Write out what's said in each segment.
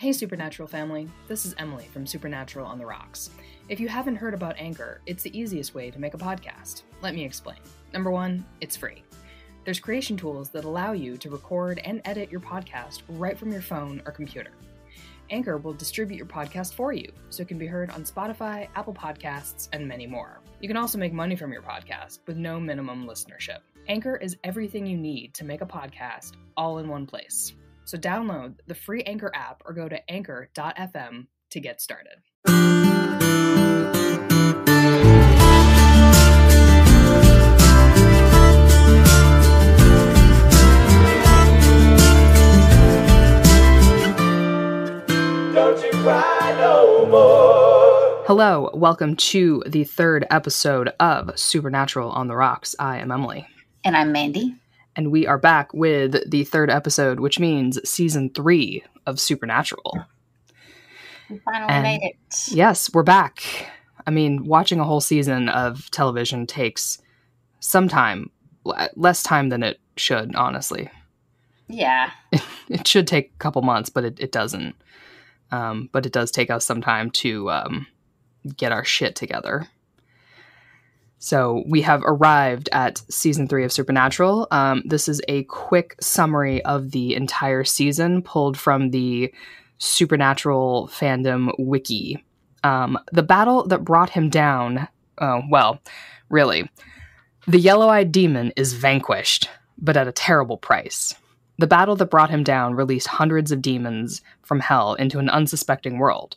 Hey, Supernatural family. This is Emily from Supernatural on the Rocks. If you haven't heard about Anchor, it's the easiest way to make a podcast. Let me explain. Number one, it's free. There's creation tools that allow you to record and edit your podcast right from your phone or computer. Anchor will distribute your podcast for you, so it can be heard on Spotify, Apple Podcasts, and many more. You can also make money from your podcast with no minimum listenership. Anchor is everything you need to make a podcast all in one place. So download the free Anchor app or go to anchor.fm to get started. Don't you cry no more. Hello, welcome to the third episode of Supernatural on the Rocks. I am Emily. And I'm Mandy. And we are back with the third episode, which means season three of Supernatural. We finally And- made it. Yes, we're back. I mean, watching a whole season of television takes some time, less time than it should, honestly. Yeah. It should take a couple months, but it, it doesn't. Um, but it does take us some time to um, get our shit together. So we have arrived at season three of Supernatural. Um, this is a quick summary of the entire season pulled from the Supernatural fandom wiki. Um, the battle that brought him down, oh, well, really. The yellow eyed demon is vanquished, but at a terrible price. The battle that brought him down released hundreds of demons from hell into an unsuspecting world,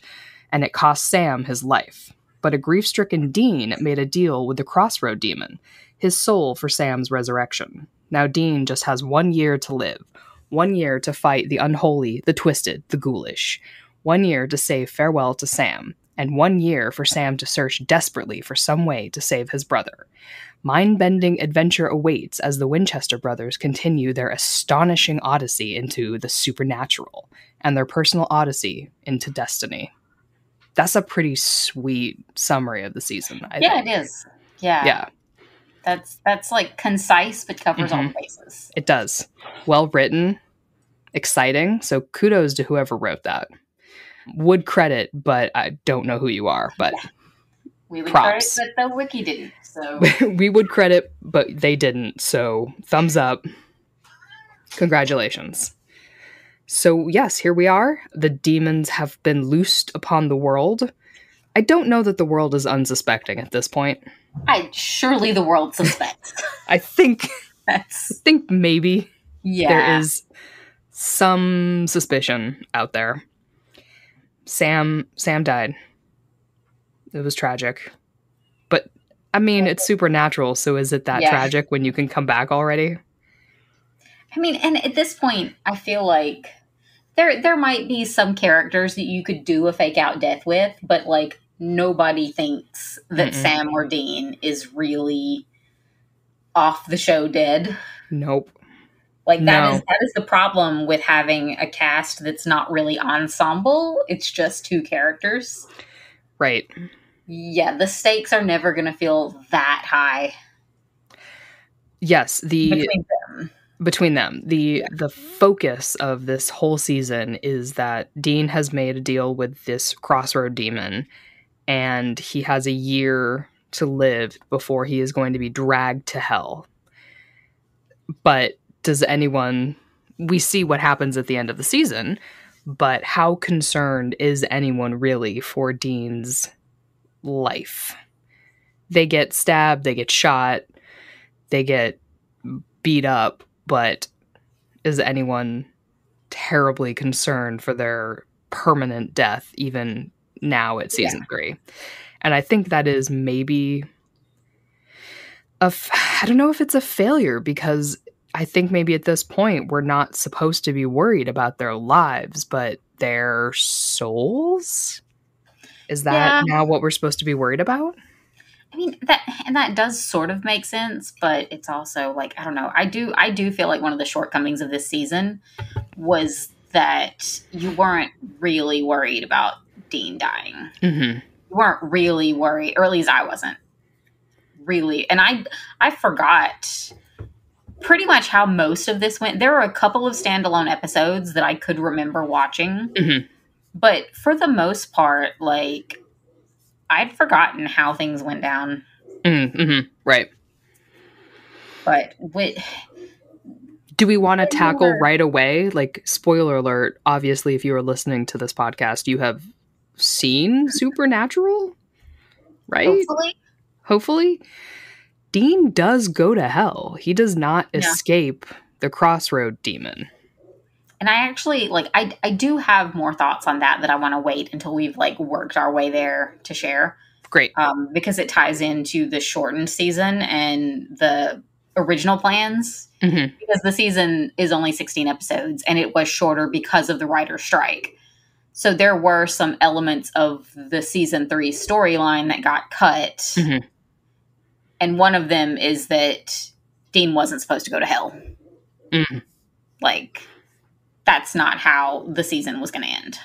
and it cost Sam his life. But a grief stricken Dean made a deal with the Crossroad Demon, his soul for Sam's resurrection. Now Dean just has one year to live, one year to fight the unholy, the twisted, the ghoulish, one year to say farewell to Sam, and one year for Sam to search desperately for some way to save his brother. Mind bending adventure awaits as the Winchester brothers continue their astonishing odyssey into the supernatural and their personal odyssey into destiny. That's a pretty sweet summary of the season. I yeah, think. it is. Yeah. Yeah, That's that's like concise but covers all Mhm. bases. it does. Well written, exciting. So kudos to whoever wrote that. Would credit, but I don't know who you are. But We would Props. credit that the wiki didn't. So we would credit, but they didn't. So thumbs up. Congratulations. So, yes, here we are. The demons have been loosed upon the world. I don't know that the world is unsuspecting at this point. I surely the world suspects. I think That's I think maybe yeah. there is some suspicion out there. Sam Sam died. It was tragic. But I mean, it's supernatural, so is it that Yeah. tragic when you can come back already? I mean, and at this point, I feel like there there might be some characters that you could do a fake out death with, but like nobody thinks that Mm-mm. Sam or Dean is really off the show dead. Nope. Like that No. is that is the problem with having a cast that's not really ensemble. It's just two characters. Right. Yeah, the stakes are never going to feel that high Yes, the between them. Between them. The the focus of this whole season is that dean has made a deal with this crossroad demon and he has a year to live before he is going to be dragged to hell. But does anyone we see what happens at the end of the season but how concerned is anyone really for dean's life? They get stabbed they get shot they get beat up but is anyone terribly concerned for their permanent death even now at season three? And i think that is maybe a f- i don't know if it's a failure because i think maybe at this point we're not supposed to be worried about their lives but their souls? Is that Yeah. now what we're supposed to be worried about I mean that and that does sort of make sense, but it's also like I don't know. I do I do feel like one of the shortcomings of this season was that you weren't really worried about Dean dying. mm-hmm. You weren't really worried, or at least I wasn't really. And I I forgot pretty much how most of this went. There were a couple of standalone episodes that I could remember watching. Mhm. but for the most part, like I'd forgotten how things went down. Mm, mhm, right. But with Do we want to tackle right away? Like, spoiler alert, obviously, if you are listening to this podcast, you have seen Supernatural, right? hopefully, Hopefully. Dean does go to hell. He does not Yeah. escape the crossroad demon. And I actually like I I do have more thoughts on that that I want to wait until we've like worked our way there to share. Great. um, because it ties into the shortened season and the original plans. Mhm. Because the season is only 16 episodes and it was shorter because of the writer's strike. So there were some elements of the season three storyline that got cut. Mhm. And one of them is that Dean wasn't supposed to go to hell. Mhm. Like, that's not how the season was going to end.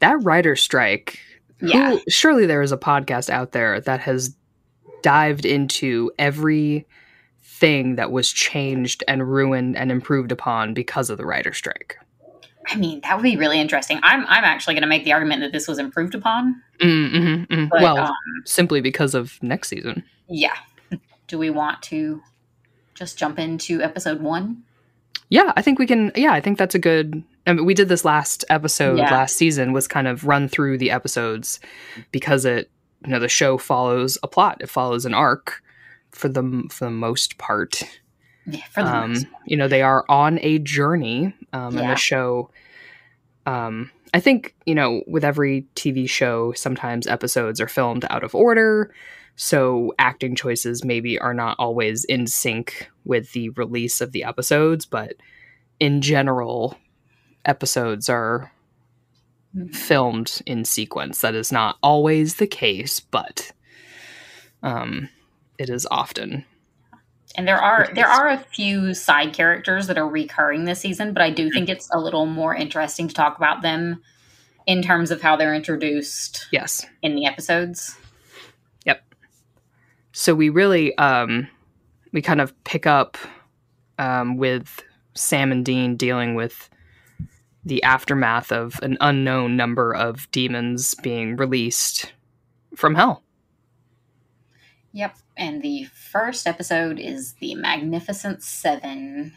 That writer strike. who- Yeah. surely there is a podcast out there that has dived into every thing that was changed and ruined and improved upon because of the writer strike. I mean, that would be really interesting. I'm, I'm actually going to make the argument that this was improved upon. Mm, mhm, mhm. But, well, um, simply because of next season. Yeah. Do we want to just jump into episode one? Yeah, I think we can. Yeah, I think that's a good. I mean, we did this last episode Yeah. last season was kind of run through the episodes because it, you know, the show follows a plot. It follows an arc for the for the most part. Yeah, for the Um, most. you know, they are on a journey, um, and the show. Um, I think you know, with every TV show, sometimes episodes are filmed out of order, so acting choices maybe are not always in sync with the release of the episodes. But in general, episodes are filmed in sequence. That is not always the case, but um, it is often. And there are there are a few side characters that are recurring this season, but I do think it's a little more interesting to talk about them in terms of how they're introduced Yes. in the episodes. So we really um we kind of pick up um with sam and dean dealing with the aftermath of an unknown number of demons being released from hell Yep. And the first episode is the Magnificent Seven.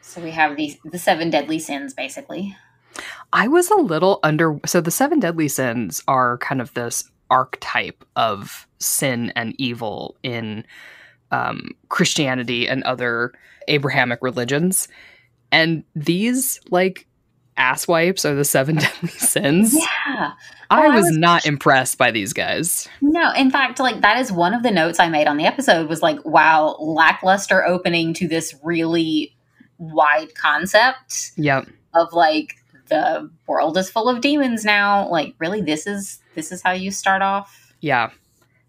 So we have the the seven deadly sins, basically. i was a little under so the seven deadly sins are kind of this archetype of sin and evil in um, christianity and other abrahamic religions and these like ass wipes are the seven deadly sins Yeah. I Well, I was was- not impressed by these guys. No, in fact, like that is one of the notes I made on the episode was like, wow, lackluster opening to this really wide concept Yep. of like the world is full of demons now. Like, really, this is this is how you start off. Yeah.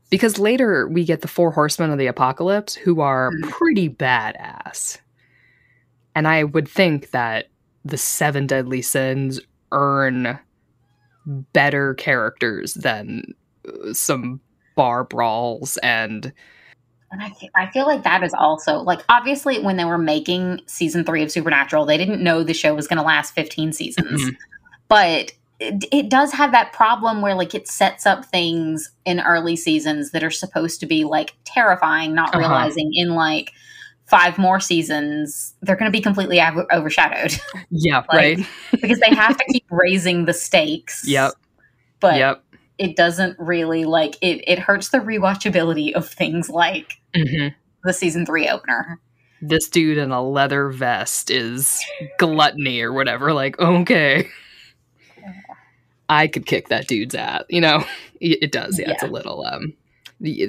Because later we get the four horsemen of the apocalypse who are Mhm. pretty badass. And I would think that the seven deadly sins earn better characters than uh, some bar brawls and And I, fe- I feel like that is also like obviously when they were making season three of Supernatural, they didn't know the show was going to last 15 seasons. Mhm. But it, it does have that problem where like it sets up things in early seasons that are supposed to be like terrifying, not Uh-huh. realizing in like five more seasons they're going to be completely av- overshadowed yeah, Like, right. because they have to keep raising the stakes. Yep. But yep. it doesn't really like it. It hurts the rewatchability of things like hmm the season three opener. This dude in a leather vest is gluttony or whatever. Like, okay. I could kick that dude's ass. You know, it, does. Yeah, it's a little. um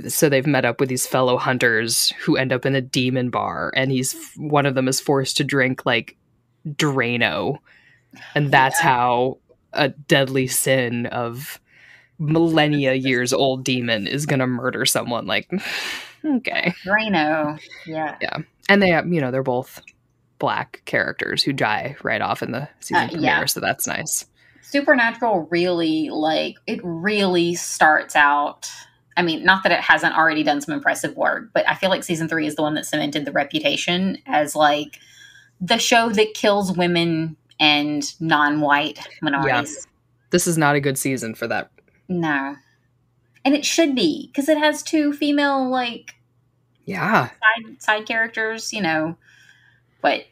So they've met up with these fellow hunters who end up in a demon bar, and he's one of them is forced to drink like Drano, and that's Yeah. how a deadly sin of millennia years old demon is gonna murder someone. Like, okay, Drano. Yeah. Yeah, and they, you know, they're both black characters who die right off in the season Uh, premiere, yeah. so that's nice. Supernatural really like it really starts out. I mean, not that it hasn't already done some impressive work, but I feel like season three is the one that cemented the reputation as like the show that kills women and non-white minorities. This is not a good season for that. No. And it should be because it has two female like Yeah. side side characters, you know. But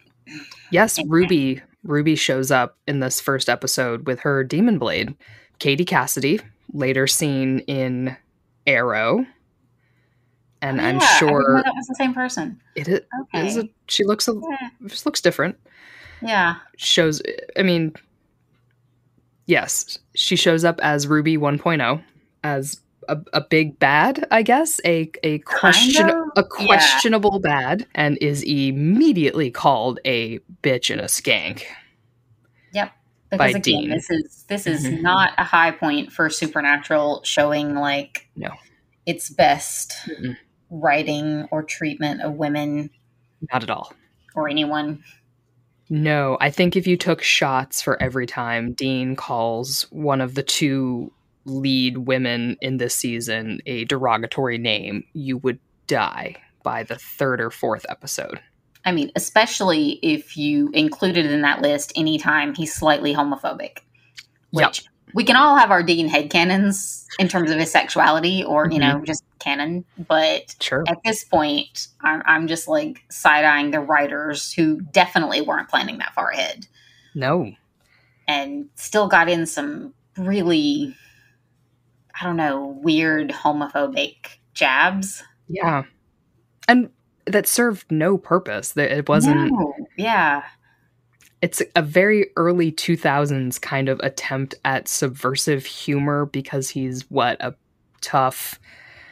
Yes. Ruby Ruby shows up in this first episode with her demon blade. Katie Cassidy, later seen in Arrow. And I'm Yeah, I didn't know sure that was the same person. it is, Okay. is a, she looks a, Yeah. just looks different. yeah. Shows I mean yes, she shows up as Ruby 1.0 as a, a big bad, I guess, a a question of, a yeah. questionable bad and is immediately called a bitch and a skank. Because by again, Dean. this is this is Mhm. not a high point for Supernatural showing like No. its best Mm-mm. writing or treatment of women Not at all. or anyone. No, I think if you took shots for every time Dean calls one of the two lead women in this season a derogatory name, you would die by the third or fourth episode. I mean, especially if you included in that list anytime he's slightly homophobic. Yep. We can all have our Dean head headcanons in terms of his sexuality or, you know, mm-hmm. just canon. But Sure. at this point, I'm, I'm just like side eyeing the writers who definitely weren't planning that far ahead No. and still got in some really, I don't know, weird homophobic jabs. Yeah. And that served no purpose. That It wasn't No. Yeah. it's a very early 2000s kind of attempt at subversive humor because he's what a tough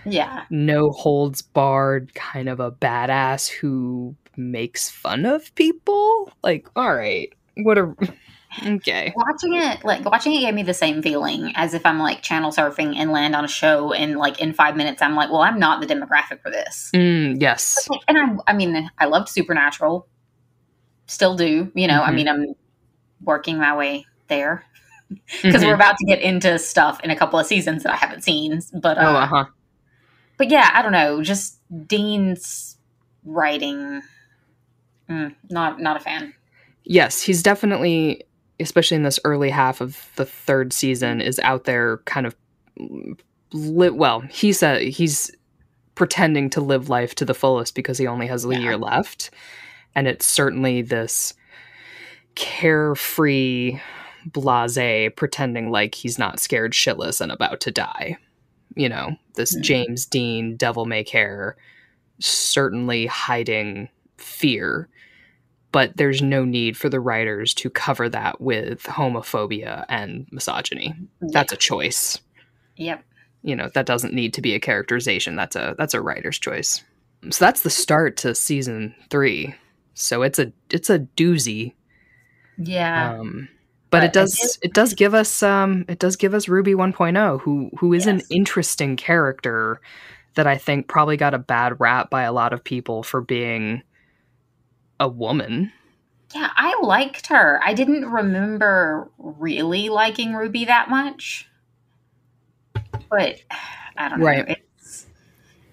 Yeah. no holds barred kind of a badass who makes fun of people like all right what a okay. Watching it like watching it gave me the same feeling as if i'm like channel surfing and land on a show and like in five minutes i'm like well i'm not the demographic for this. Mm, yes. And i i mean i loved supernatural. Still do you know i Mhm. mean i'm working my way there. Because Mhm. we're about to get into stuff in a couple of seasons that i haven't seen but uh, oh uh-huh. but yeah i don't know just dean's writing mm, not not a fan. Yes he's definitely especially in this early half of the third season is out there kind of li- well he's a he's pretending to live life to the fullest because he only has a Yeah. year left and it's certainly this carefree blase pretending like he's not scared shitless and about to die you know this Mhm. james dean devil may care certainly hiding fear but there's no need for the writers to cover that with homophobia and misogyny. That's a choice. Yep. You know that doesn't need to be a characterization. That's a that's a writer's choice. So that's the start to season three. So it's a it's a doozy. Yeah. Um but, But it does it does give us um it does give us ruby 1.0 who who is an interesting character that i think probably got a bad rap by a lot of people for being a woman Yeah, I liked her. I didn't remember really liking Ruby that much. But I don't know. Right. It's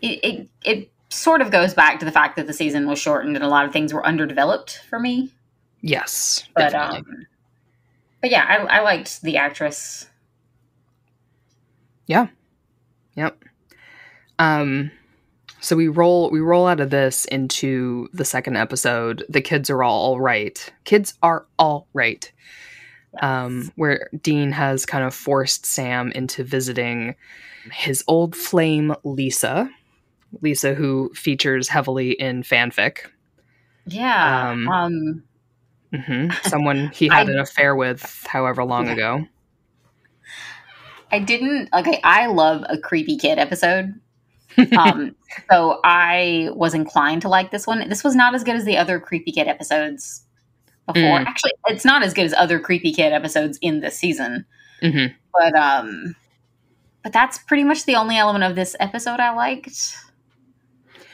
it, it it sort of goes back to the fact that the season was shortened and a lot of things were underdeveloped for me. yes But definitely. um but yeah, I, I liked the actress. Yeah. Yep. Um so we roll we roll out of this into the second episode. The kids are all all right. Kids are all right. Um where Dean has kind of forced Sam into visiting his old flame Lisa. Lisa who features heavily in fanfic. yeah. um, um hmm Someone he had I- an affair with however long Yeah. ago. I didn't okay, I love a creepy kid episode. Um so I was inclined to like this one. This was not as good as the other creepy kid episodes before. Mm. Actually, it's not as good as other creepy kid episodes in this season. hmm But um but that's pretty much the only element of this episode I liked.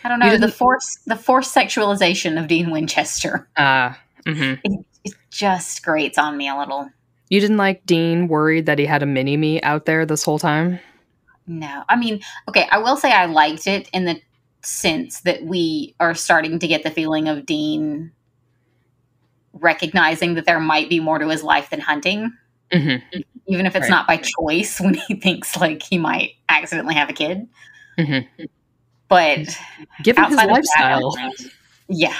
I don't know, the force the forced sexualization of Dean Winchester. Uh mm-hmm. It, it just grates on me a little. You didn't like Dean worried that he had a mini me out there this whole time? No. I mean, okay, I will say I liked it in the sense that we are starting to get the feeling of Dean recognizing that there might be more to his life than hunting, hmm even if it's Right. not by choice when he thinks like he might accidentally have a kid. hmm But Given his of that, lifestyle, yeah,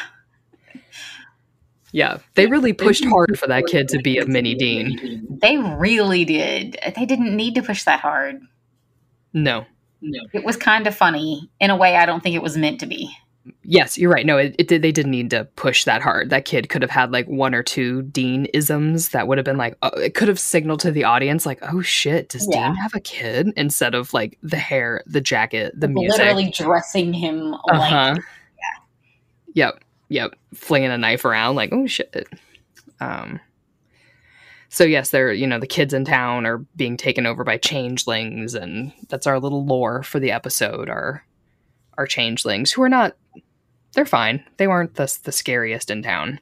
yeah, they really pushed hard for that kid to be a mini Dean. they really did. They didn't need to push that hard. No, No. It was kind of funny in a way I don't think it was meant to be. yes, you're right. No, it, it did. They didn't need to push that hard. That kid could have had like one or two Dean isms that would have been like, uh, it could have signaled to the audience like, oh shit, does Yeah. Dean have a kid? Instead of like the hair, the jacket, the music. Literally dressing him Uh like huh. Yep. Yep. Flinging a knife around, like, oh shit. Um. So yes, they're you know the kids in town are being taken over by changelings, and that's our little lore for the episode. Are are changelings who are not? They're fine. They weren't the the scariest in town.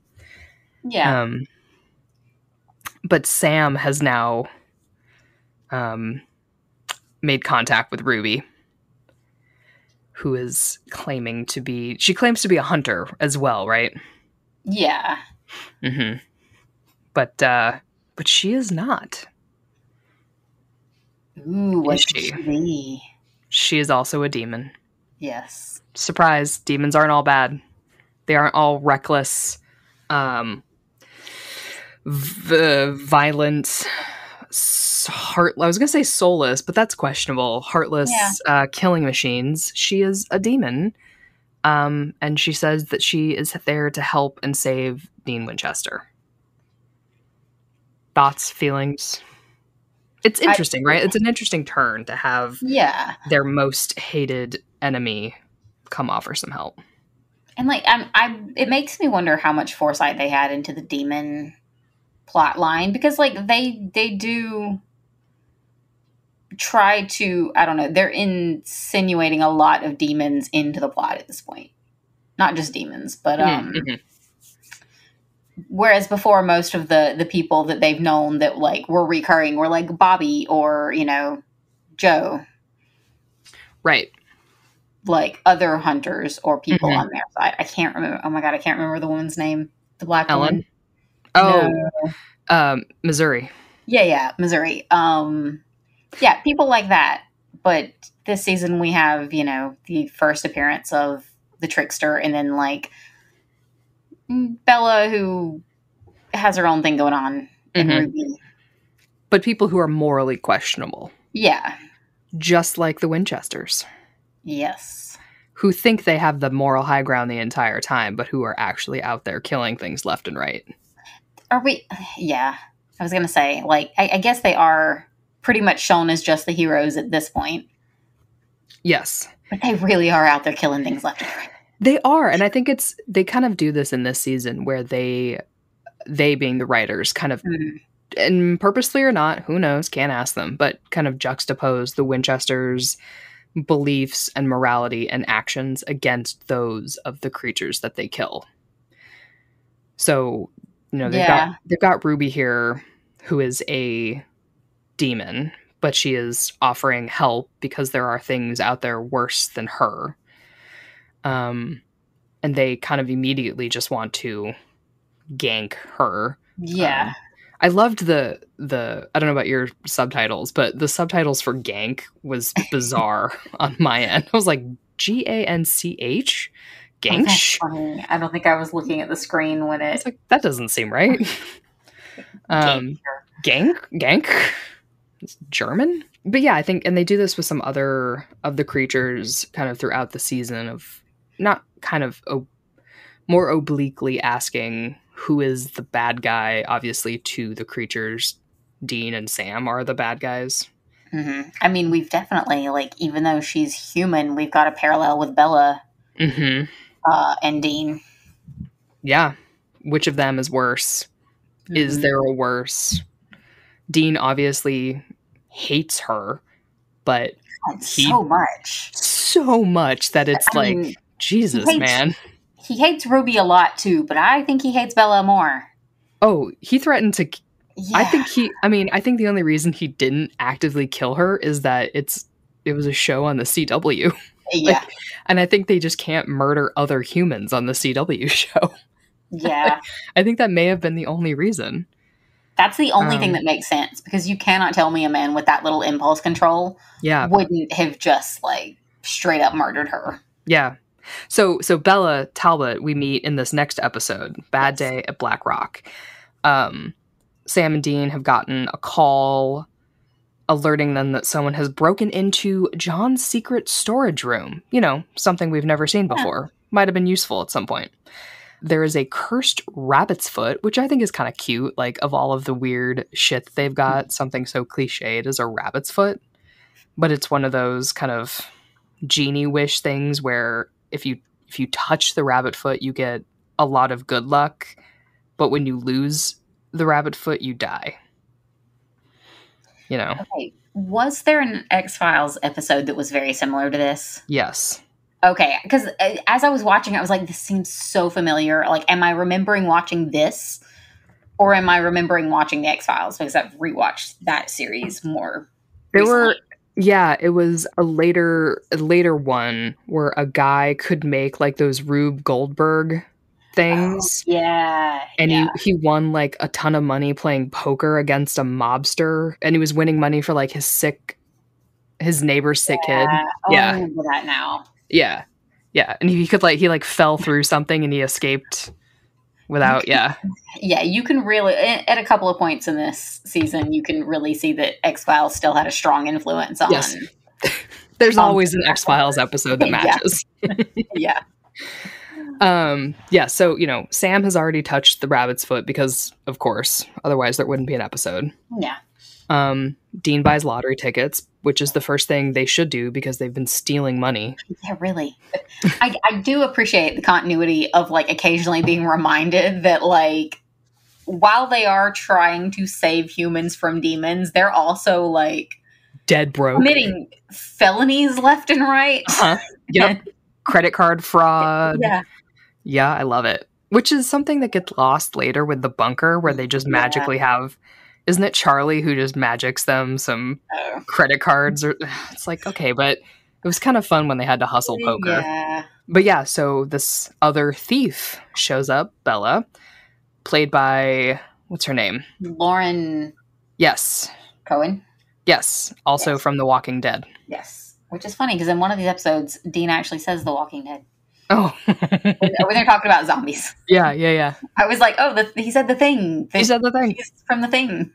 yeah. Um. But Sam has now, um, made contact with Ruby, who is claiming to be. She claims to be a hunter as well, right? yeah. Mm-hmm. But uh, but she is not. Ooh, what Is she? she be? She is also a demon. Yes. Surprise! Demons aren't all bad. They aren't all reckless, um, v- violent, heart. I was gonna say soulless, but that's questionable. Heartless, Yeah. uh, killing machines. She is a demon, um, and she says that she is there to help and save Dean Winchester. Thoughts, feelings. It's I- interesting, right? It's an interesting turn to have Yeah. their most hated enemy come offer some help. And like I'm I it makes me wonder how much foresight they had into the demon plot line because like they they do try to I don't know, they're insinuating a lot of demons into the plot at this point. Not just demons, but um Mhm. Whereas before most of the the people that they've known that like were recurring were like Bobby or, you know, Jo, Right. like other hunters or people Mhm. on their side. I can't remember. Oh my god, I can't remember the woman's name. The black Ellen? woman. Oh, No. um, Missouri. Yeah, yeah, Missouri. Um, yeah, people like that. But this season we have, you know, the first appearance of the trickster, and then like Bella, who has her own thing going on, and Mhm. Ruby. But people who are morally questionable, Yeah. just like the Winchesters, Yes. who think they have the moral high ground the entire time, but who are actually out there killing things left and right. Are we? Yeah. I was gonna say, like, I, I guess they are pretty much shown as just the heroes at this point, Yes, but they really are out there killing things left and right. They are, and I think it's they kind of do this in this season where they, they being the writers, kind of Mm. and purposely or not, who knows, can't ask them, but kind of juxtapose the Winchesters' beliefs and morality and actions against those of the creatures that they kill. So, you know, they've Yeah. got they've got Ruby here, who is a demon, but she is offering help because there are things out there worse than her. Um, and they kind of immediately just want to gank her. Yeah. Um, I loved the the I don't know about your subtitles, but the subtitles for gank was bizarre on my end. I was like G A N C H Oh, gank. I don't think I was looking at the screen when it. like that doesn't seem right. um gank gank it's German. But yeah, I think and they do this with some other of the creatures kind of throughout the season of not kind of o- more obliquely asking who is the bad guy obviously to the creatures Dean and Sam are the bad guys. Mhm. I mean, we've definitely like, even though she's human, we've got a parallel with Bella Mhm. uh, and Dean. Yeah. Which of them is worse? Is Mhm. there a worse? Dean obviously hates her, but he- so much? so much that it's I like mean, Jesus, hates- man. he hates Ruby a lot too, but I think he hates Bella more. Oh, he threatened to Yeah. I think he I mean, I think the only reason he didn't actively kill her is that it's it was a show on the CW. yeah, And I think they just can't murder other humans on the CW show. Yeah. I think that may have been the only reason. That's the only thing Um, that makes sense because you cannot tell me a man with that little impulse control Yeah. wouldn't have just like straight up murdered her. Yeah. So so Bella Talbot we meet in this next episode, Bad. Day at Black Rock. Um Sam and Dean have gotten a call alerting them that someone has broken into John's secret storage room. You know, something we've never seen Yeah. before. Might have been useful at some point. There is a cursed rabbit's foot, which I think is kind of cute. Like, of all of the weird shit they've got, something so cliched as a rabbit's foot. But it's one of those kind of genie wish things where if you if you touch the rabbit foot, you get a lot of good luck, but when you lose the rabbit foot, you die. You know. Okay. Was there an X Files episode that was very similar to this? Yes. Okay, because uh, as I was watching, I was like, "This seems so familiar." Like, am I remembering watching this, or am I remembering watching the X Files? Because I've rewatched that series more. There were recently. Yeah, it was a later a later one where a guy could make like those Rube Goldberg oh, things. yeah, And yeah. he, he won like a ton of money playing poker against a mobster and he was winning money for like his sick his neighbor's sick kid. Oh, yeah. Oh, Yeah. I remember that now. Yeah. Yeah. And he could like he like fell through something and he escaped without yeah. Yeah, you can really at a couple of points in this season, you can really see that X Files still had a strong influence on. Yes. There's always an X Files episode that yeah. matches. Yeah, Um, yeah, so you know, Sam has already touched the rabbit's foot because, of course, otherwise there wouldn't be an episode. yeah, Um, Dean buys lottery tickets, which is the first thing they should do because they've been stealing money. yeah. Really, I, I do appreciate the continuity of like occasionally being reminded that like while they are trying to save humans from demons, they're also like Dead broke. committing felonies left and right. Uh-huh. Yep. Credit card fraud. yeah, Yeah, I love it. Which is something that gets lost later with the bunker, where they just Yeah. magically have. Isn't it Charlie who just magics them some Oh. credit cards? Or it's like okay, but it was kind of fun when they had to hustle poker. Yeah. But yeah, so this other thief shows up, Bella, played by what's her name? Lauren Yes, Cohen. yes, also Yes. from The Walking Dead. Yes. Which is funny because in one of these episodes, Dean actually says The Walking Dead. Oh, when they're talking about zombies. yeah, yeah, yeah. I was like, oh, the, he said the thing. He said the thing. He's from the thing.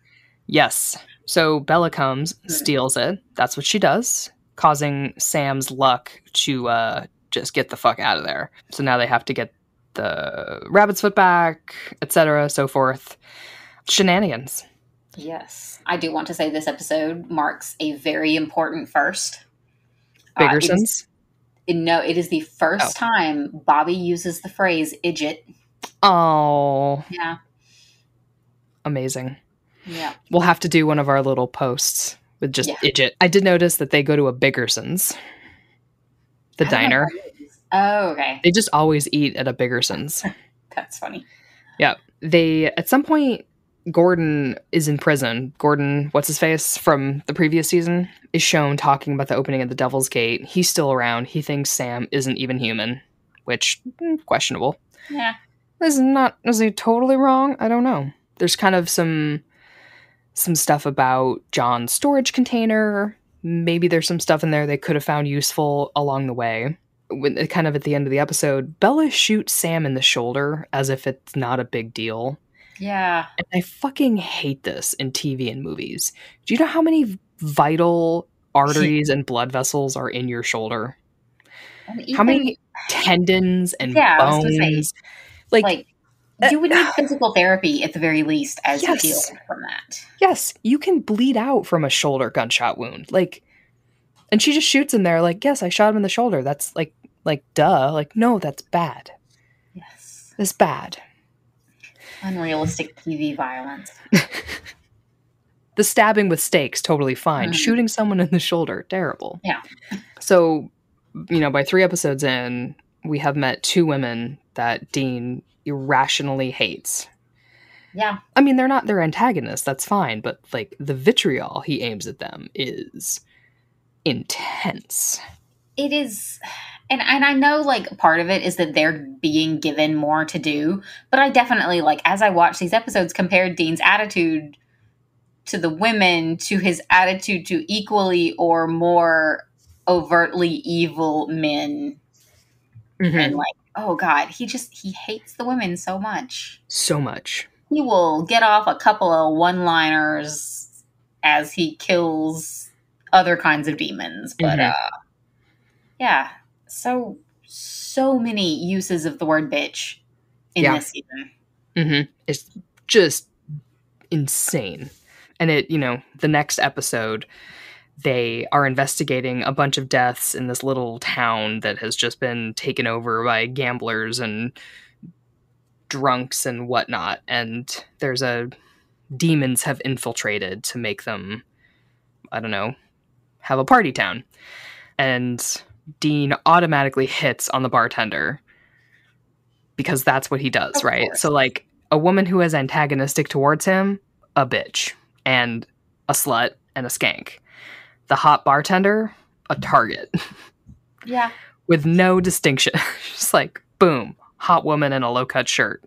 Yes. So Bella comes, steals it. That's what she does, causing Sam's luck to uh, just get the fuck out of there. So now they have to get the rabbit's foot back, etc., so forth. Shenanigans. Yes. I do want to say this episode marks a very important first. Uh, Biggersons. it- no, it is the first Oh. time Bobby uses the phrase idjit. Oh, Yeah. amazing. Yeah. We'll have to do one of our little posts with just Yeah. idjit. I did notice that they go to a Biggersons, the I diner. what it is. Oh, okay. They just always eat at a Biggersons. That's funny. Yeah, they at some point Gordon is in prison. Gordon, what's his face from the previous season, is shown talking about the opening of the Devil's Gate. He's still around. He thinks Sam isn't even human, which mm, questionable. Yeah. This is not is he totally wrong? I don't know. There's kind of some some stuff about John's storage container. Maybe there's some stuff in there they could have found useful along the way. When kind of at the end of the episode, Bella shoots Sam in the shoulder as if it's not a big deal. Yeah. And I fucking hate this in TV and movies. Do you know how many vital arteries and blood vessels are in your shoulder? And How many tendons and Yeah, was say, bones? Like, like uh, you would need physical therapy at the very least as Yes. you heal from that. yes, you can bleed out from a shoulder gunshot wound. Like, and she just shoots him there. Like, yes, I shot him in the shoulder. That's like, like, duh. Like, no, that's bad. Yes. That's bad. Unrealistic TV violence. the stabbing with stakes totally fine Mhm. shooting someone in the shoulder terrible Yeah. so you know by three episodes in we have met two women that dean irrationally hates Yeah. i mean they're not their antagonists that's fine but like the vitriol he aims at them is intense It is and and I know like part of it is that they're being given more to do, but I definitely like as I watch these episodes compared Dean's attitude to the women to his attitude to equally or more overtly evil men and like oh god, he just he hates the women so much. So much. He will get off a couple of one-liners as he kills other kinds of demons, but Mhm. uh yeah, so so many uses of the word bitch in Yeah. this season. hmm It's just insane. And it, you know, the next episode, they are investigating a bunch of deaths in this little town that has just been taken over by gamblers and drunks and whatnot. And there's a demons have infiltrated to make them, I don't know, have a party town. And Dean automatically hits on the bartender because that's what he does, Of right? course. So, like, a woman who is antagonistic towards him, a bitch, and a slut and a skank. The hot bartender, a target Yeah. with no distinction. Just like, boom, hot woman in a low cut shirt.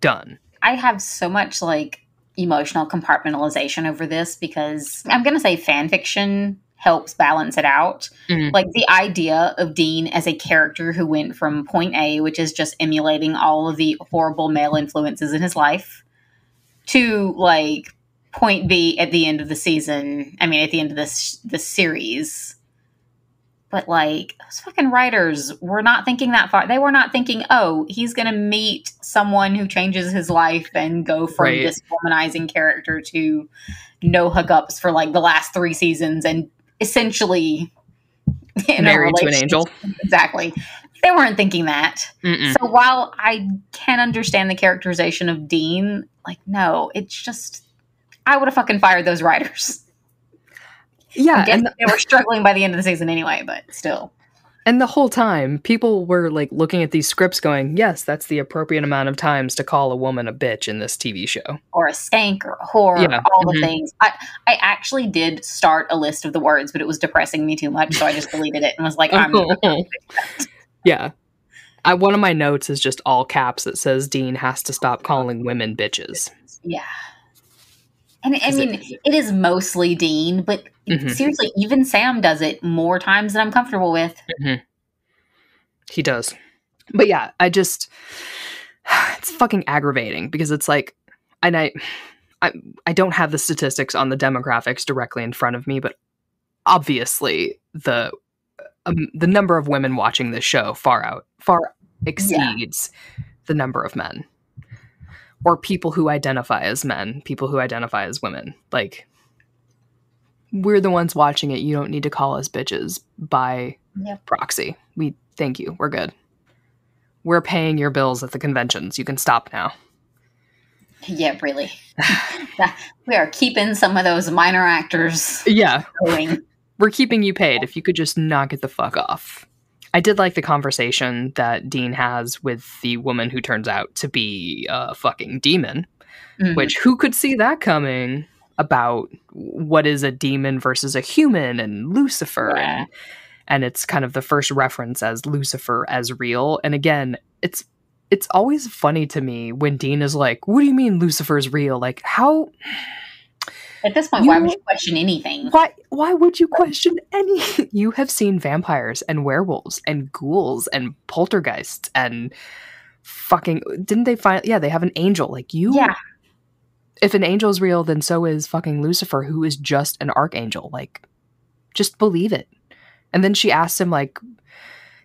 Done. I have so much like emotional compartmentalization over this because I'm going to say fan fiction helps balance it out. Mhm. Like the idea of Dean as a character who went from point A, which is just emulating all of the horrible male influences in his life, to like point B at the end of the season. I mean, at the end of this this series. But like those fucking writers were not thinking that far. They were not thinking, oh, he's gonna meet someone who changes his life and go from Right. this womanizing character to no hookups for like the last three seasons and essentially in a Married to an angel. Exactly. They weren't thinking that. Mm-mm. So while I can understand the characterization of Dean, like no, it's just I would have fucking fired those writers. Yeah, I guess and they were struggling by the end of the season anyway, but still. And the whole time, people were like looking at these scripts going, yes, that's the appropriate amount of times to call a woman a bitch in this TV show. Or a skank or a whore, Yeah, all the mhm. things. I, I actually did start a list of the words, but it was depressing me too much, so I just deleted it and was like, I'm yeah. I, one of my notes is just all caps that says Dean has to stop calling women bitches. yeah. And I Is it- mean, it is mostly Dean, but Mhm. seriously, even Sam does it more times than I'm comfortable with. He does. But yeah, I just it's fucking aggravating because it's like and I I I don't have the statistics on the demographics directly in front of me, but obviously the um, the number of women watching this show far out far exceeds the number of men or people who identify as men, people who identify as women. Like we're the ones watching it. You don't need to call us bitches by Yep. proxy. We thank you. We're good. We're paying your bills at the conventions. You can stop now. Yeah, really. we are keeping some of those minor actors Yeah, going. we're keeping you paid. If you could just knock it the fuck off. I did like the conversation that Dean has with the woman who turns out to be a fucking demon, Mhm. which who could see that coming about what is a demon versus a human and Lucifer Yeah. and and it's kind of the first reference as Lucifer as real. And again, it's it's always funny to me when Dean is like, "What do you mean Lucifer's real? Like how At this point, why would you question anything? why why would you question any you have seen vampires and werewolves and ghouls and poltergeists and fucking didn't they find yeah they have an angel like you Yeah. if an angel's real then so is fucking lucifer who is just an archangel like just believe it. And then she asks him like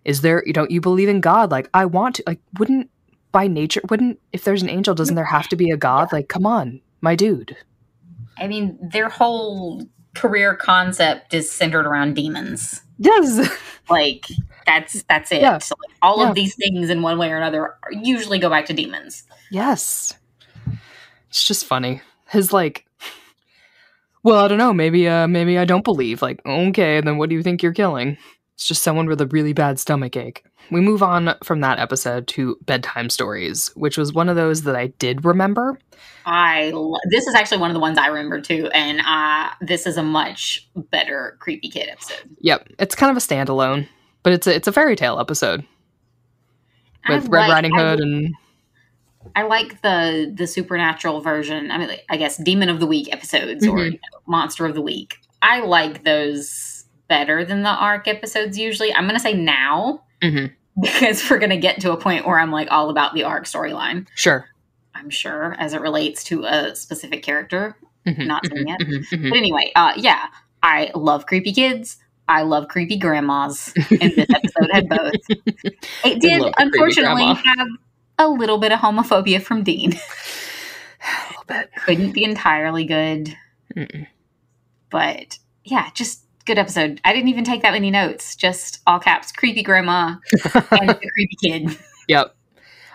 is there you don't you believe in god? Like i want to like wouldn't by nature wouldn't if there's an angel doesn't there have to be a god? Like come on my dude I mean, their whole career concept is centered around demons. yes Like that's that's it. Yeah. So like, all Yeah. of these things, in one way or another, are- usually go back to demons. Yes. It's just funny. His like well, I don't know, maybe uh maybe I don't believe. Like, okay, then what do you think you're killing? It's just someone with a really bad stomach ache. We move on from that episode to bedtime stories, which was one of those that I did remember. I lo- this is actually one of the ones I remember too, and uh, this is a much better creepy kid episode. Yep, it's kind of a standalone, but it's a it's a fairy tale episode I with Red like- Riding I- Hood and I like the the supernatural version. I mean, I guess Demon of the Week episodes or Mhm. you know, Monster of the Week. I like those better than the arc episodes usually. I'm gonna say now Mhm. because we're gonna get to a point where I'm like all about the arc storyline. sure. I'm sure as it relates to a specific character. Mhm, Not saying mhm, it. mhm, mhm. But anyway, uh, yeah, I love creepy kids. I love creepy grandmas, and this episode had both. It did, love a creepy unfortunately, have a little bit of homophobia from Dean. A little bit. couldn't be entirely good, Mm-mm. but yeah, just good episode. I didn't even take that many notes. Just all caps, creepy grandma and the creepy kid. Yep.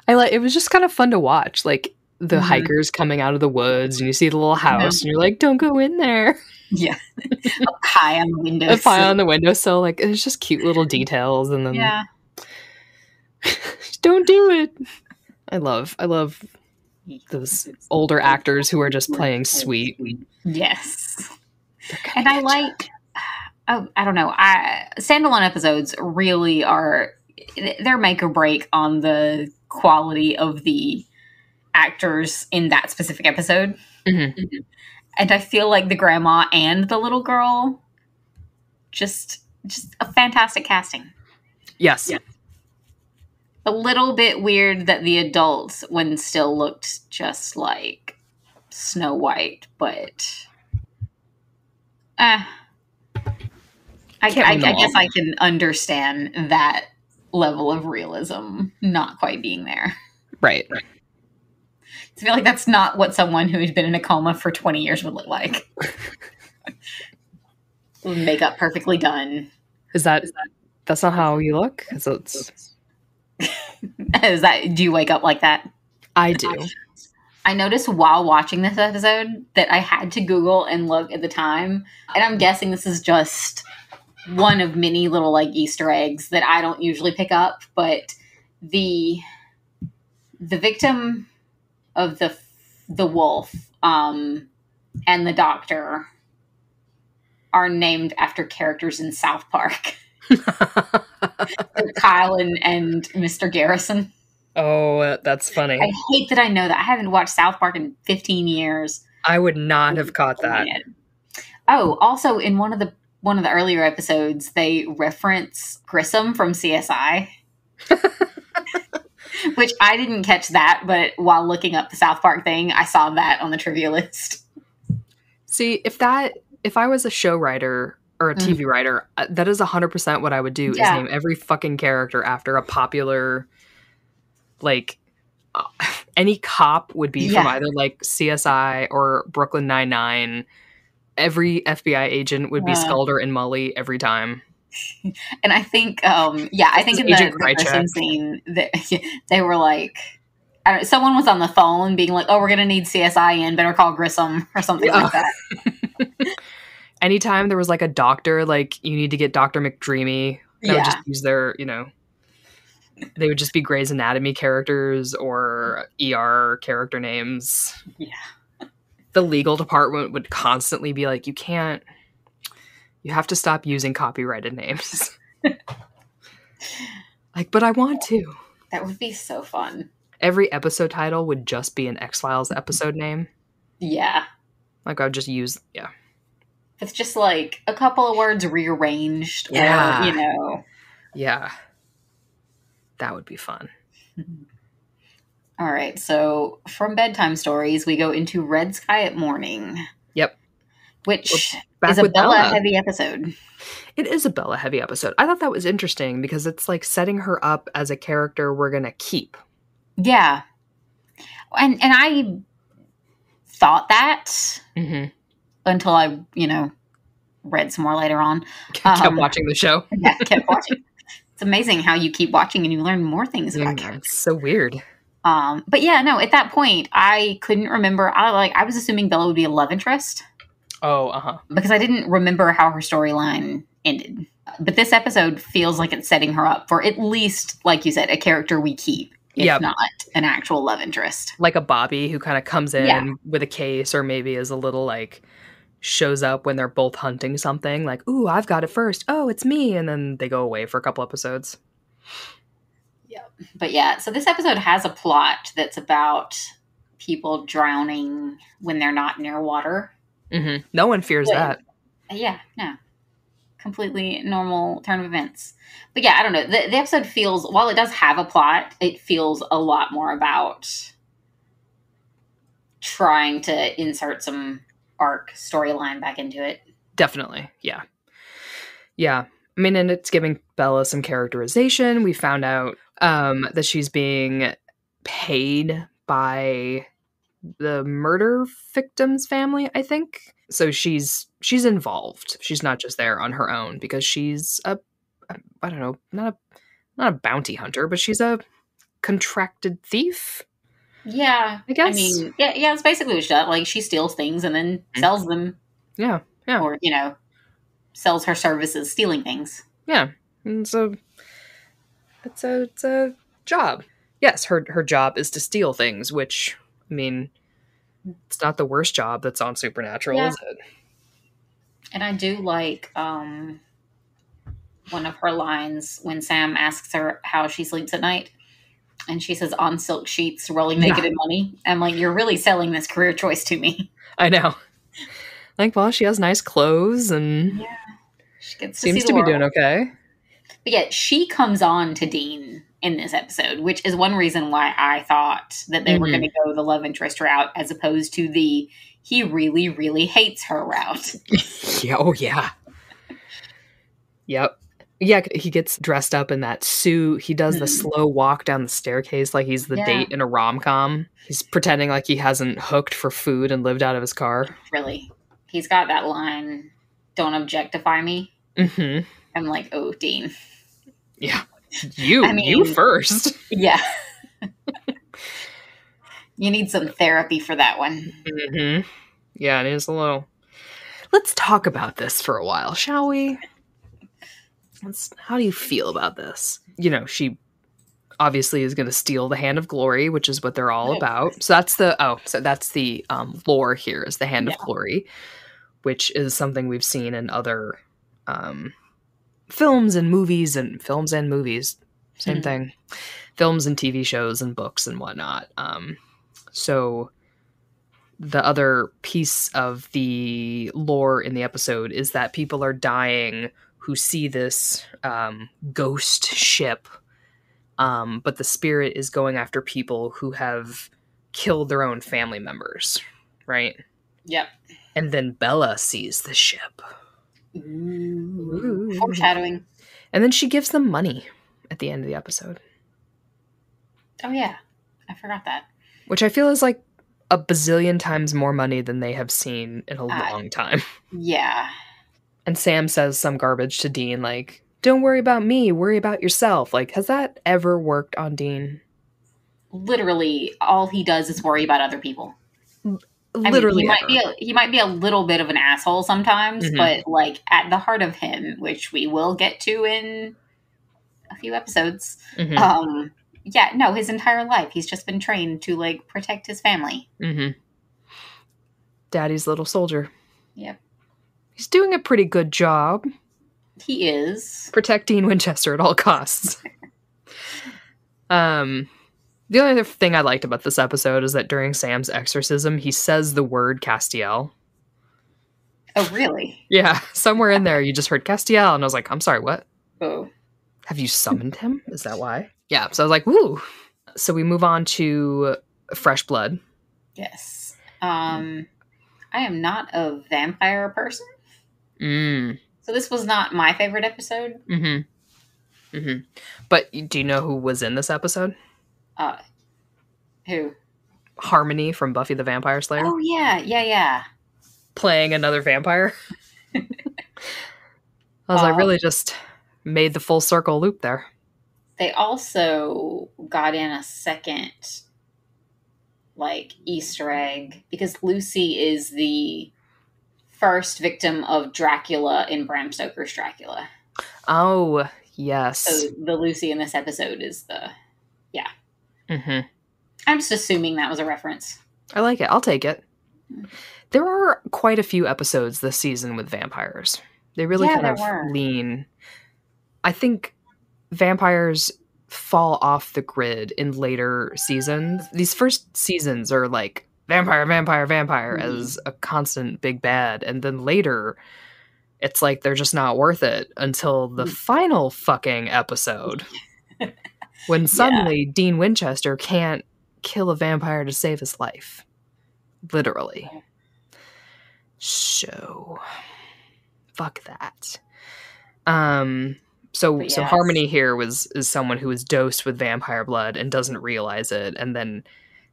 I like it was just kind of fun to watch. Like the Mhm. hikers coming out of the woods and you see the little house and you're like, don't go in there. Yeah, Up high on the window. A pie on the windowsill. Like it's just cute little details and then yeah, don't do it. I love I love those older actors who are just playing sweet. yes. And I like oh I don't know I standalone episodes really are they're make or break on the quality of the actors in that specific episode Mhm. and I feel like the grandma and the little girl just just a fantastic casting Yes. Yeah. a little bit weird that the adults when still looked just like Snow White but eh. I, I, I guess. I can understand that level of realism not quite being there. Right. I feel like that's not what someone who's been in a coma for 20 years would look like. Makeup perfectly done. Is that that's not how you look? 'Cause it's Is that do you wake up like that? I do. I noticed while watching this episode that I had to Google and look at the time. And I'm guessing this is just one of many little like Easter eggs that I don't usually pick up, but the the victim of the the wolf um and the doctor are named after characters in South Park. Kyle and, and Mr. Garrison. oh, that's funny. I hate that I know that. I haven't watched South Park in 15 years. I would not have caught that. Oh, also in one of the one of the earlier episodes, they reference Grissom from CSI. Which I didn't catch that, but while looking up the South Park thing, I saw that on the trivia list. See, if that if I was a show writer or a TV writer, uh, that is 100% what I would do Yeah. is name every fucking character after a popular like uh, any cop would be from either like CSI or Brooklyn Nine-Nine. Every FBI agent would be Yeah. Skulder and Molly every time. And I think, um, yeah, I think in the, the Krychek. Scene, that they were like, I don't, someone was on the phone being like, "Oh, we're gonna need CSI in. Better call Grissom or something Yeah. like that." Anytime there was like a doctor, like you need to get Dr. McDreamy, they would Yeah. just use their, you know, they would just be Grey's Anatomy characters or ER character names. Yeah. The legal department would constantly be like, you can't, you have to stop using copyrighted names. like, but I want to. That would be so fun. Every episode title would just be an X Files episode name. Yeah. Like, I would just use, yeah. It's just like a couple of words rearranged, Yeah. or you know. Yeah. That would be fun. All right, so from bedtime stories, we go into Red Sky at Morning. Yep. Which is a Bella, heavy episode. It is a Bella heavy episode. I thought that was interesting because it's like setting her up as a character we're going to keep. Yeah. And and I thought that Mm-hmm. until I, you know, read some more later on. Kept Um, watching the show. Yeah, kept watching. It's amazing how you keep watching and you learn more things about Yeah, characters. it's so weird. Um, but yeah, no, at that point, I couldn't remember. I like I was assuming Bella would be a love interest Oh, uh huh. because I didn't remember how her storyline ended. But this episode feels like it's setting her up for at least, like you said, a character we keep, if Yep. not an actual love interest. Like a Bobby who kind of comes in Yeah. with a case or maybe is a little like shows up when they're both hunting something, like, ooh, I've got it first. Oh, it's me. And then they go away for a couple episodes. But yeah, so this episode has a plot that's about people drowning when they're not near water. hmm No one fears Yeah. that. Yeah, no. Completely normal turn of events. But yeah, I don't know. The, the episode feels, while it does have a plot, it feels a lot more about trying to insert some arc storyline back into it. Definitely. Yeah. Yeah. I mean, and it's giving Bella some characterization. We found out um, that she's being paid by the murder victim's family, I think. So she's she's involved. She's not just there on her own because she's a I don't know, not a not a bounty hunter, but she's a contracted thief. Yeah. I guess. I mean, yeah, yeah, it's basically what she does. Like, she steals things and then Mhm. sells them, Yeah. Yeah. or, you know, sells her services stealing things. Yeah. And so it's a it's a job. Yes, her her job is to steal things, which I mean it's not the worst job that's on Supernatural, Yeah. is it? And I do like um, one of her lines when Sam asks her how she sleeps at night. And she says, on silk sheets, rolling Yeah. naked in money. I'm like, you're really selling this career choice to me. I know. Like, well, she has nice clothes and She gets to seems see to be doing okay. But yet, she comes on to Dean in this episode, which is one reason why I thought that they were Mhm. going to go the love interest route as opposed to the he really, really hates her route. Yeah, oh yeah. Yep. Yeah, he gets dressed up in that suit. He does the Mhm. slow walk down the staircase like he's the Yeah. date in a rom com. He's pretending like he hasn't hooked for food and lived out of his car. Really. He's got that line, don't objectify me. hmm I'm like, oh, Dean. Yeah. You, I you first. Yeah. you need some therapy for that one. hmm Yeah, it is a little. Let's talk about this for a while, shall we? Let's, how do you feel about this? You know, she obviously is going to steal the hand of glory, which is what they're all about. So that's the oh, so that's the um, lore here is the hand Yeah. of glory, which is something we've seen in other um, films and movies and films and movies. Same Mhm. thing, films and TV shows and books and whatnot. Um, so the other piece of the lore in the episode is that people are dying who see this um, ghost ship, um, but the spirit is going after people who have killed their own family members, right? Yep. And then Bella sees the ship, Ooh. Foreshadowing. and then she gives them money at the end of the episode, Oh, yeah. I forgot that. which I feel is like a bazillion times more money than they have seen in a Ah. long time. Yeah. And Sam says some garbage to Dean, like, don't worry about me, worry about yourself. Like, has that ever worked on Dean? Literally, all he does is worry about other people. I Literally. mean, he might be a, he might be a little bit of an asshole sometimes, Mhm. but like at the heart of him, which we will get to in a few episodes. Mhm, Um, yeah, no, his entire life he's just been trained to like protect his family. mm-hmm. Daddy's little soldier. Yep, He's doing a pretty good job. he is. Protect Dean Winchester at all costs. um, the only other thing I liked about this episode is that during Sam's exorcism, he says the word Castiel. Oh, really? Yeah, somewhere in there you just heard Castiel, and I was like, I'm sorry, what? Oh, Have you summoned him? Is that why? Yeah. So I was like, woo. So we move on to Fresh Blood. yes. Um, I am not a vampire person, Mm. so this was not my favorite episode. Mm-hmm. Mm-hmm. But do you know who was in this episode? Uh, who? Harmony from Buffy the Vampire Slayer, Oh yeah, yeah, yeah. playing another vampire. I was like, really just made the full circle loop there. They also got in a second like Easter egg because Lucy is the first victim of Dracula in Bram Stoker's Dracula. Oh, yes. So the Lucy in this episode is the hmm I'm just assuming that was a reference. I like it. I'll take it. There are quite a few episodes this season with vampires. They really Yeah, kind of were. lean. I think vampires fall off the grid in later seasons. These first seasons are like vampire, vampire, vampire Mhm. as a constant big bad. And then later, it's like they're just not worth it until the Mm. final fucking episode when suddenly Dean Winchester can't kill a vampire to save his life. Literally. So fuck that. Um so But so. Harmony here was is someone who was dosed with vampire blood and doesn't realize it and then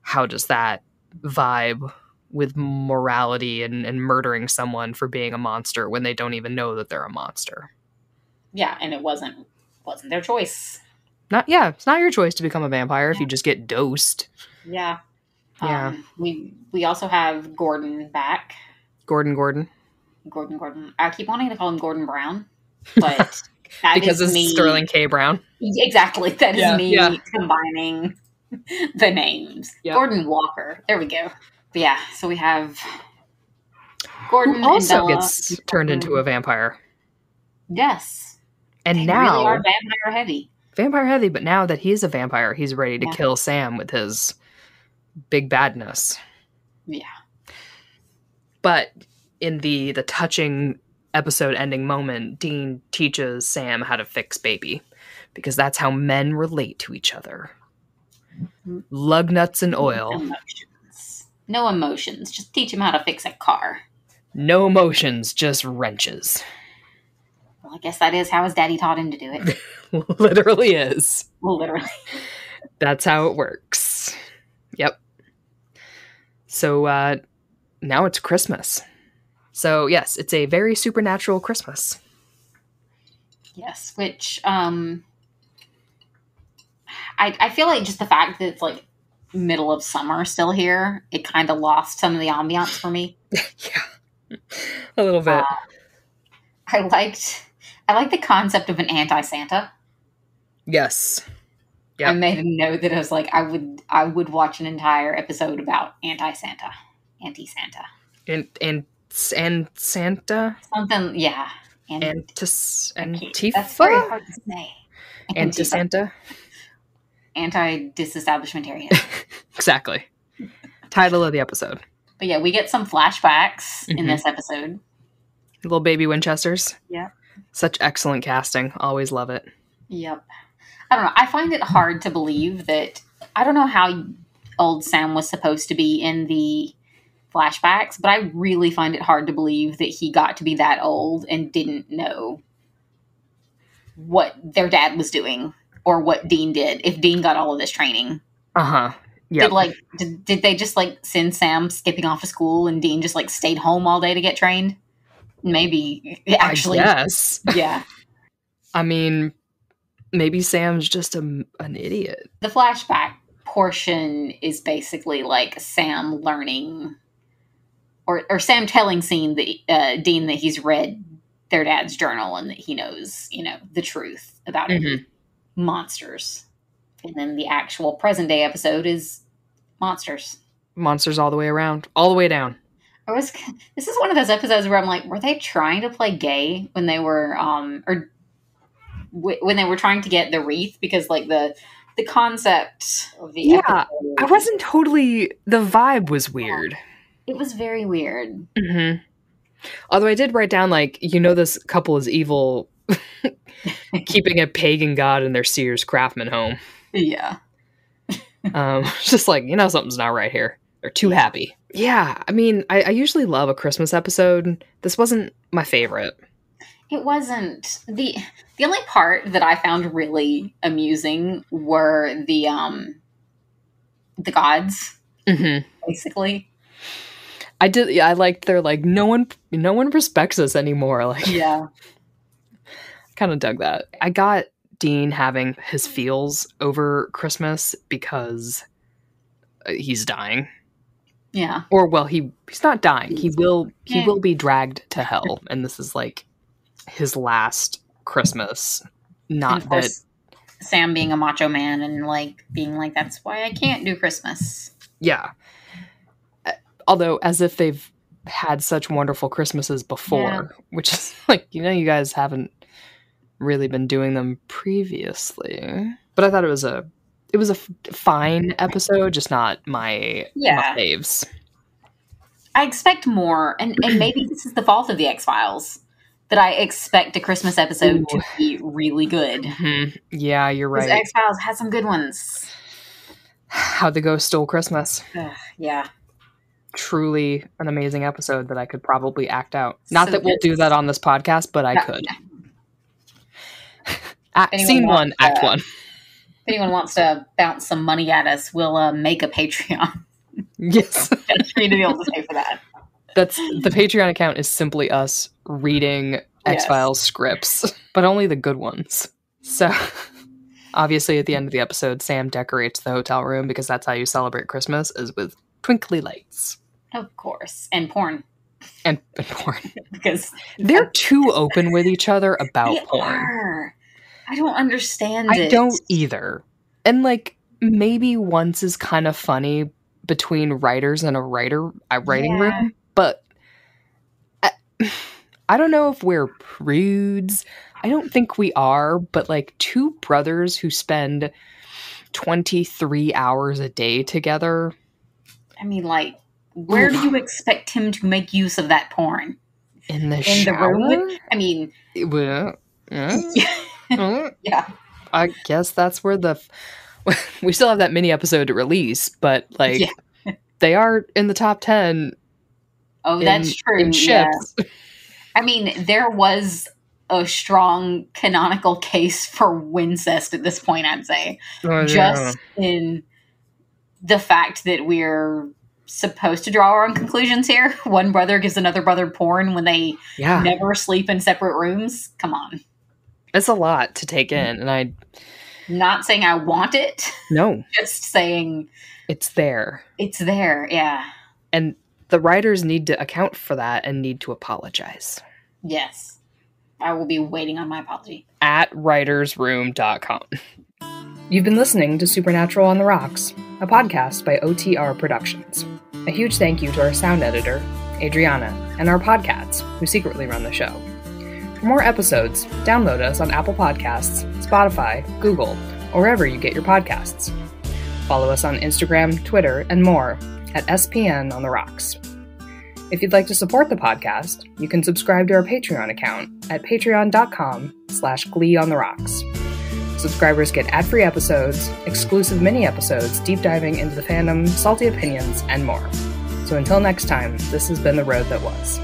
how does that vibe with morality and, and murdering someone for being a monster when they don't even know that they're a monster? Yeah, and it wasn't wasn't their choice. Not yeah, it's not your choice to become a vampire if you just get dosed. Yeah. Yeah. Um, we we also have Gordon back. Gordon Gordon. Gordon Gordon. I keep wanting to call him Gordon Brown, but that because is it's me. Sterling K. Brown. Exactly. That is Yeah, me yeah. combining the names. Yep. Gordon Walker. There we go. But yeah, so we have Gordon Who also and gets turned into a vampire. Yes. And They now really are vampire heavy. Vampire heavy, but now that he's a vampire, he's ready to Yeah. kill Sam with his big badness. Yeah. But in the the touching episode ending moment, Dean teaches Sam how to fix baby because that's how men relate to each other. Mhm. Lug nuts and oil, Emotions. No emotions. Just teach him how to fix a car. no emotions, just wrenches. Well, I guess that is how his daddy taught him to do it. Literally is. Literally. That's how it works. Yep. So uh now it's Christmas. So yes, it's a very supernatural Christmas. Yes, which um I I feel like just the fact that it's like middle of summer still here, it kind of lost some of the ambiance for me. yeah. A little bit. Uh, I liked I like the concept of an anti-Santa. yes. Yep. I made a note that I was like I would I would watch an entire episode about anti-Santa. Anti-Santa. And and and Santa Something yeah. And and tis and That's very hard to say. and to Santa. Anti-disestablishmentarian. Exactly. Title of the episode. But yeah, we get some flashbacks in Mhm. this episode. Little baby Winchesters. Yeah. Such excellent casting. Always love it. Yep. I don't know. I find it hard to believe that I don't know how old Sam was supposed to be in the flashbacks, but I really find it hard to believe that he got to be that old and didn't know what their dad was doing or what Dean did. If Dean got all of this training, Uh-huh. Yeah. did like did, did they just like send Sam skipping off of school and Dean just like stayed home all day to get trained? Maybe actually, yes yeah. I mean, maybe Sam's just a, an idiot. the flashback portion is basically like Sam learning, or or Sam telling Scene that uh, Dean that he's read their dad's journal and that he knows you know the truth about. Mhm. monsters, and then the actual present day episode is monsters. Monsters all the way around, all the way down. I was this is one of those episodes where I'm like, were they trying to play gay when they were um or w- when they were trying to get the wreath because like the the concept of the Yeah, episode, I wasn't totally. The vibe was weird. it was very weird. Mm-hmm. Although I did write down, like, you know, this couple is evil, keeping a pagan god in their Sears Craftsman home. Yeah. Um, just like, you know, something's not right here. They're too happy. Yeah, I mean, I, I usually love a Christmas episode. This wasn't my favorite. It wasn't the the only part that I found really amusing were the um the gods hmm basically. I did. Yeah, I liked their like no one, no one respects us anymore. Like, Yeah. kind of dug that. I got Dean having his feels over Christmas because uh, he's dying. Yeah. Or well, he he's not dying. He will he will be dragged to hell, and this is like his last Christmas. Not that course, Sam being a macho man and like being like that's why I can't do Christmas. yeah. Uh, Although, as if they've had such wonderful Christmases before, Yeah. which is like, you know, you guys haven't really been doing them previously. But I thought it was a it was a f- fine episode, just not my, Yeah. my faves. I expect more, and, and maybe this is the fault of the X Files that I expect a Christmas episode to be really good. Mhm. Yeah, you're right. X Files has some good ones. How the Ghost Stole Christmas. Ugh, yeah. Truly an amazing episode that I could probably act out. Not So that we'll do that on this podcast, but I No, could. Act, anyone scene one, act that. one. If anyone wants to bounce some money at us, we'll uh, make a Patreon Yes. just for you to be able to pay for that. That's the Patreon account is simply us reading X Yes. Files scripts, but only the good ones. So, obviously, at the end of the episode, Sam decorates the hotel room because that's how you celebrate Christmas is with twinkly lights Of course. And porn. and, and porn. Because They're too open with each other about they porn. are. I don't understand it. I it. don't either. And like maybe once is kind of funny between writers and a writer a writing Yeah. room, but I, I don't know if we're prudes. I don't think we are, but like two brothers who spend 23 hours a day together. I mean, like, where do you expect him to make use of that porn? In the In the room? I mean, Well, yeah. Mm. yeah. I guess that's where the we still have that mini episode to release, but like Yeah. they are in the top ten Oh, in, that's true. in yeah. I mean, there was a strong canonical case for Wincest at this point, I'd say. Oh, Just in the fact that we're supposed to draw our own conclusions here. One brother gives another brother porn when they yeah, never sleep in separate rooms. Come on. It's a lot to take mm. in, and I Not saying I want it, no, just saying it's there, it's there. Yeah. and the writers need to account for that and need to apologize Yes. I will be waiting on my apology. at writersroom.com. You've been listening to Supernatural on the Rocks, a podcast by OTR Productions. A huge thank you to our sound editor, Adriana, and our podcasts, who secretly run the show. For more episodes, download us on Apple Podcasts, Spotify, Google, or wherever you get your podcasts. Follow us on Instagram, Twitter, and more at SPN on the Rocks. If you'd like to support the podcast, you can subscribe to our Patreon account at patreon.com slash glee on the rocks. Subscribers get ad-free episodes, exclusive mini episodes deep diving into the fandom, salty opinions, and more. So until next time, this has been The Road That Was.